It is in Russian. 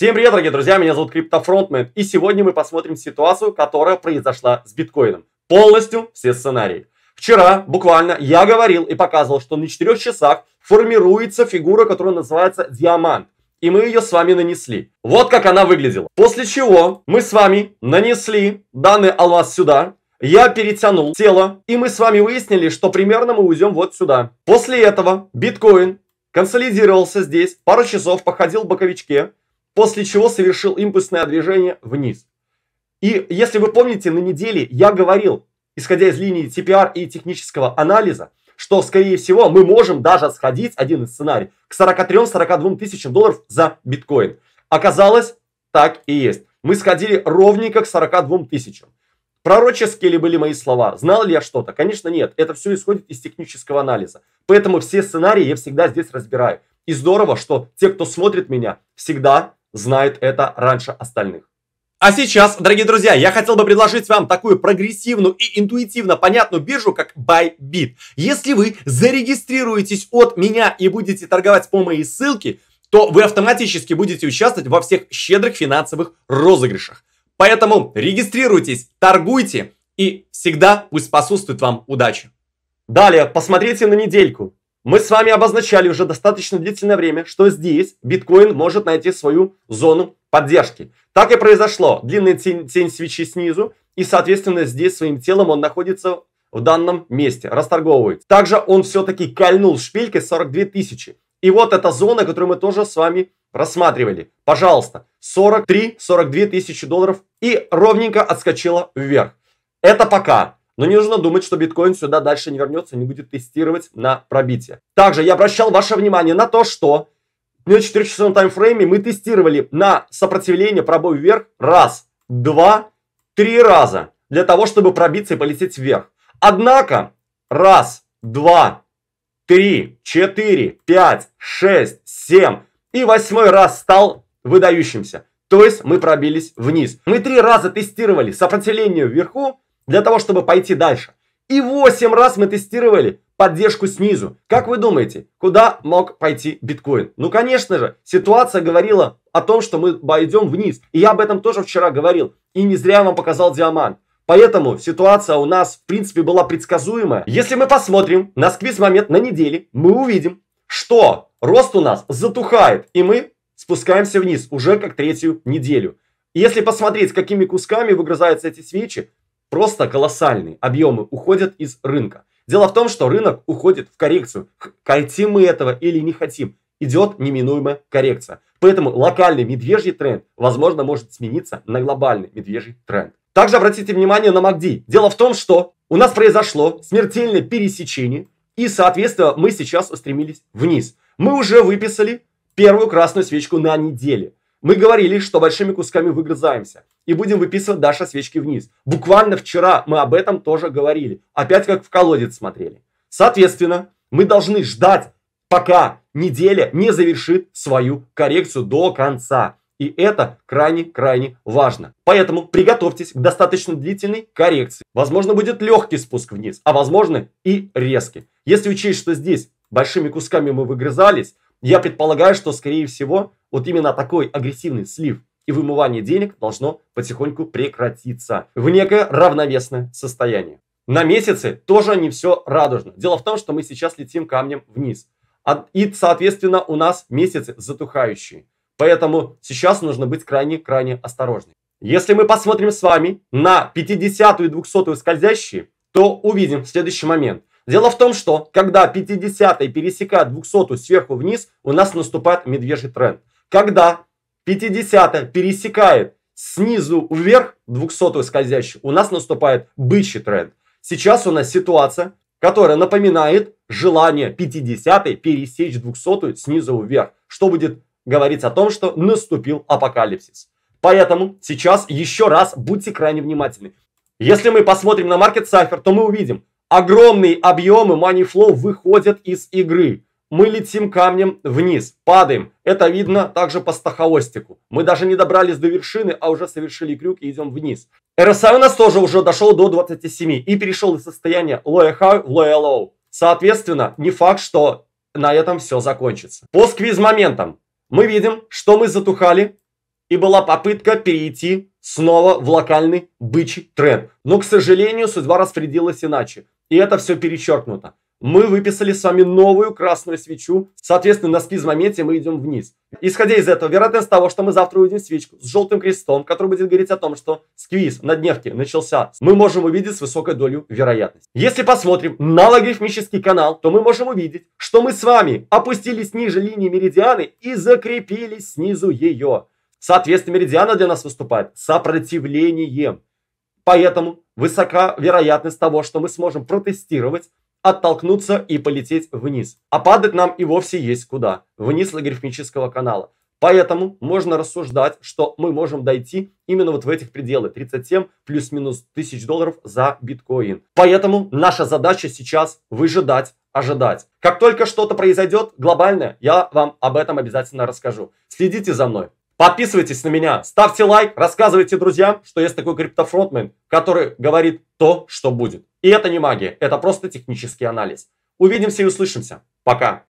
Всем привет, дорогие друзья, меня зовут CryptoFrontman, и сегодня мы посмотрим ситуацию, которая произошла с биткоином. Полностью все сценарии. Вчера, буквально, я говорил и показывал, что на 4 часах формируется фигура, которая называется диамант. И мы ее с вами нанесли. Вот как она выглядела. После чего мы с вами нанесли данный алмаз сюда. Я перетянул тело, и мы с вами выяснили, что примерно мы уйдем вот сюда. После этого биткоин консолидировался здесь, пару часов походил в боковичке, после чего совершил импульсное движение вниз. И если вы помните, на неделе я говорил, исходя из линии TPR и технического анализа, что, скорее всего, мы можем даже сходить, один из сценариев, к 43-42 тысячам долларов за биткоин. Оказалось, так и есть. Мы сходили ровненько к 42 тысячам. Пророческие ли были мои слова? Знал ли я что-то? Конечно, нет. Это все исходит из технического анализа. Поэтому все сценарии я всегда здесь разбираю. И здорово, что те, кто смотрит меня, всегда знает это раньше остальных. А сейчас, дорогие друзья, я хотел бы предложить вам такую прогрессивную и интуитивно понятную биржу, как Bybit. Если вы зарегистрируетесь от меня и будете торговать по моей ссылке, то вы автоматически будете участвовать во всех щедрых финансовых розыгрышах. Поэтому регистрируйтесь, торгуйте и всегда пусть способствует вам удачи. Далее, посмотрите на недельку. Мы с вами обозначали уже достаточно длительное время, что здесь биткоин может найти свою зону поддержки. Так и произошло. Длинная тень, тень свечи снизу, и, соответственно, здесь своим телом он находится в данном месте, расторговывает. Также он все-таки кольнул шпилькой 42 тысячи. И вот эта зона, которую мы тоже с вами рассматривали. Пожалуйста, 43-42 тысячи долларов и ровненько отскочила вверх. Это пока. Но не нужно думать, что биткоин сюда дальше не вернется, не будет тестировать на пробитие. Также я обращал ваше внимание на то, что на 4-часовом таймфрейме мы тестировали на сопротивление пробой вверх раз, два, три раза. Для того, чтобы пробиться и полететь вверх. Однако, раз, два, три, четыре, пять, шесть, семь и восьмой раз стал выдающимся. То есть мы пробились вниз. Мы три раза тестировали сопротивление вверху, для того, чтобы пойти дальше. И 8 раз мы тестировали поддержку снизу. Как вы думаете, куда мог пойти биткоин? Ну, конечно же, ситуация говорила о том, что мы пойдем вниз. И я об этом тоже вчера говорил. И не зря вам показал диамант. Поэтому ситуация у нас, в принципе, была предсказуемая. Если мы посмотрим на сквиз-момент на неделе, мы увидим, что рост у нас затухает. И мы спускаемся вниз уже как третью неделю. если посмотреть, какими кусками выгрызаются эти свечи, Просто колоссальные объемы уходят из рынка. Дело в том, что рынок уходит в коррекцию. Хотим мы этого или не хотим, идет неминуемая коррекция. Поэтому локальный медвежий тренд, возможно, может смениться на глобальный медвежий тренд. Также обратите внимание на MACD. Дело в том, что у нас произошло смертельное пересечение, и, соответственно, мы сейчас устремились вниз. Мы уже выписали первую красную свечку на неделе. Мы говорили, что большими кусками выгрызаемся и будем выписывать дальше свечки вниз. Буквально вчера мы об этом тоже говорили. Опять как в колодец смотрели. Соответственно, мы должны ждать, пока неделя не завершит свою коррекцию до конца. И это крайне-крайне важно. Поэтому приготовьтесь к достаточно длительной коррекции. Возможно, будет легкий спуск вниз, а возможно и резкий. Если учесть, что здесь большими кусками мы выгрызались, я предполагаю, что, скорее всего, вот именно такой агрессивный слив и вымывание денег должно потихоньку прекратиться в некое равновесное состояние. На месяце тоже не все радужно. Дело в том, что мы сейчас летим камнем вниз. И, соответственно, у нас месяцы затухающие. Поэтому сейчас нужно быть крайне-крайне осторожным. Если мы посмотрим с вами на 50 и 200 скользящие, то увидим следующий момент. Дело в том, что когда 50 пересекает 200 сверху вниз, у нас наступает медвежий тренд. Когда 50 пересекает снизу вверх 200 скользящий, у нас наступает бычий тренд. Сейчас у нас ситуация, которая напоминает желание 50 пересечь 200 снизу вверх, что будет говорить о том, что наступил апокалипсис. Поэтому сейчас еще раз будьте крайне внимательны. Если мы посмотрим на Market Cypher, то мы увидим, Огромные объемы money flow выходят из игры. Мы летим камнем вниз, падаем. Это видно также по стаховостику. Мы даже не добрались до вершины, а уже совершили крюк и идем вниз. RSI у нас тоже уже дошел до 27 и перешел из состояния low high в low low. Соответственно, не факт, что на этом все закончится. По сквиз моментам мы видим, что мы затухали и была попытка перейти снова в локальный бычий тренд. Но, к сожалению, судьба распорядилась иначе. И это все перечеркнуто. Мы выписали с вами новую красную свечу. Соответственно, на сквиз-моменте мы идем вниз. Исходя из этого, вероятность того, что мы завтра увидим свечку с желтым крестом, который будет говорить о том, что сквиз на дневке начался, мы можем увидеть с высокой долей вероятности. Если посмотрим на логарифмический канал, то мы можем увидеть, что мы с вами опустились ниже линии меридианы и закрепились снизу ее. Соответственно, меридиана для нас выступает сопротивлением. Поэтому высока вероятность того, что мы сможем протестировать оттолкнуться и полететь вниз. А падать нам и вовсе есть куда. Вниз логарифмического канала. Поэтому можно рассуждать, что мы можем дойти именно вот в этих пределы 37 плюс-минус тысяч долларов за биткоин. Поэтому наша задача сейчас выжидать, ожидать. Как только что-то произойдет глобальное, я вам об этом обязательно расскажу. Следите за мной. Подписывайтесь на меня, ставьте лайк, рассказывайте друзьям, что есть такой криптофронтмен, который говорит то, что будет. И это не магия, это просто технический анализ. Увидимся и услышимся. Пока.